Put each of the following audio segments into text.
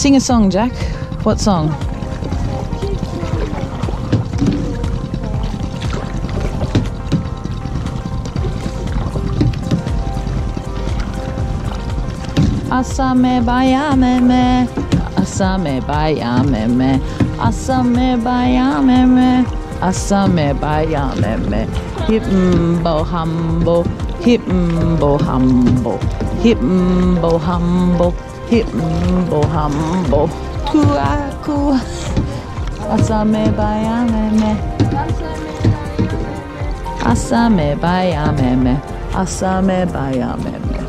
Sing a song, Jack. What song? Asame bayameme, asame bayameme, asame bayameme, asame bayameme. Hipmbo humbo, hipmbo humbo, hipmbo humbo, hipmbo humbo. Kua kua, asame bayameme, asame bayameme, asame bayameme.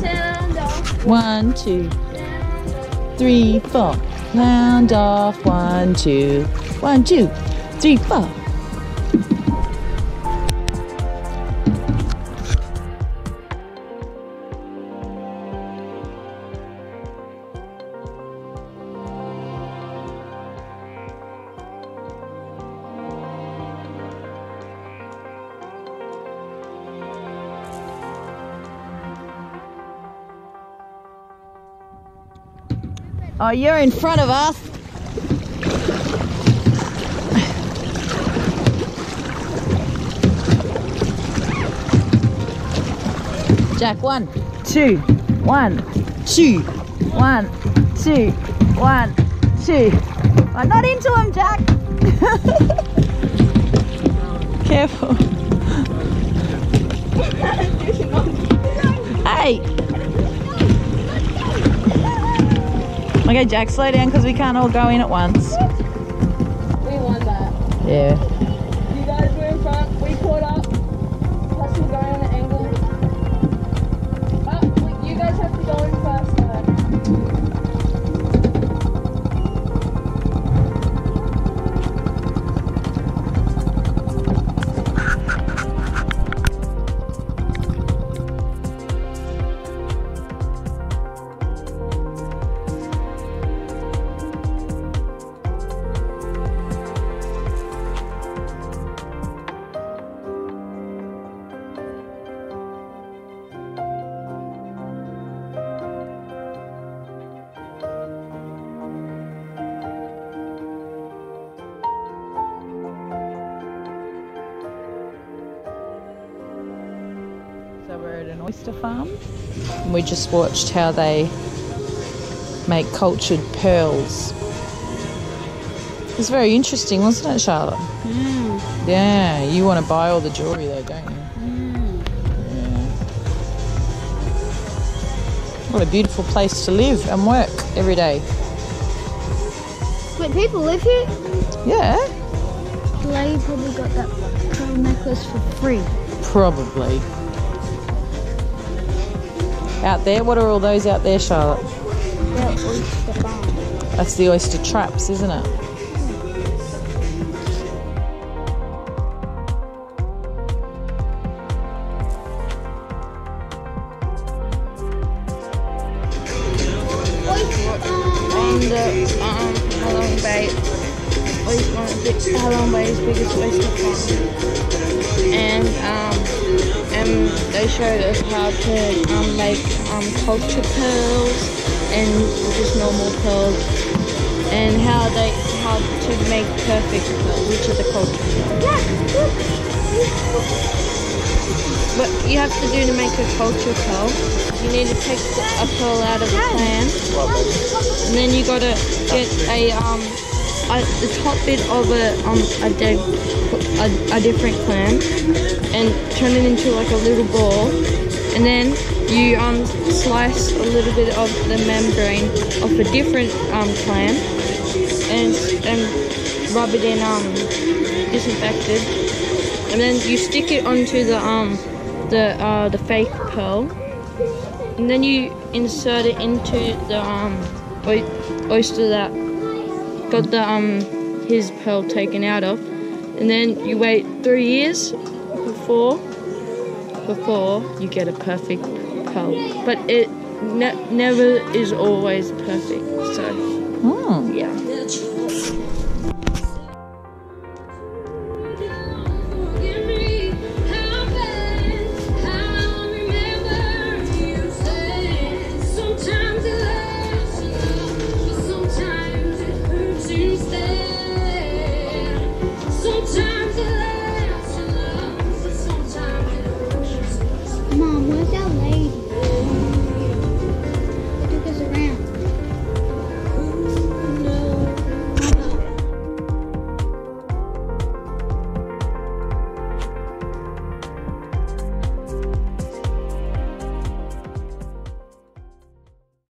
Sound off. One, two, three, four. Round off. One, two, one, two, three, four. Oh, you're in front of us. Jack, one, two, one, two, one, two, one, two. I'm not into him, Jack. Careful. hey. Okay, Jack, slow down because we can't all go in at once. We won that. Yeah. So we're at an oyster farm and we just watched how they make cultured pearls. It was very interesting, wasn't it, Charlotte? Hmm. Yeah, you want to buy all the jewellery though, don't you? Yeah. What a beautiful place to live and work every day. Wait, people live here? Yeah, The lady probably got that pearl necklace for free. probably. Out there, what are all those out there, Charlotte? That's the oyster traps, isn't it? on the um, Halong Bay, biggest oyster. They showed us how to um, make um, culture pearls and just normal pearls, and how they how to make perfect pearls, which are the culture pearls. What you have to do to make a culture pearl, you need to take the- a pearl out of the plant, and then you gotta get a um the top bit of a um a, a, a different plant and turn it into like a little ball, and then you um slice a little bit of the membrane of a different um, clam and and rub it in um disinfected, and then you stick it onto the um the uh, the fake pearl, and then you insert it into the um oyster that got the um his pearl taken out of, and then you wait three years before before you get a perfect pearl. But it ne- never is always perfect. So Hmm. yeah.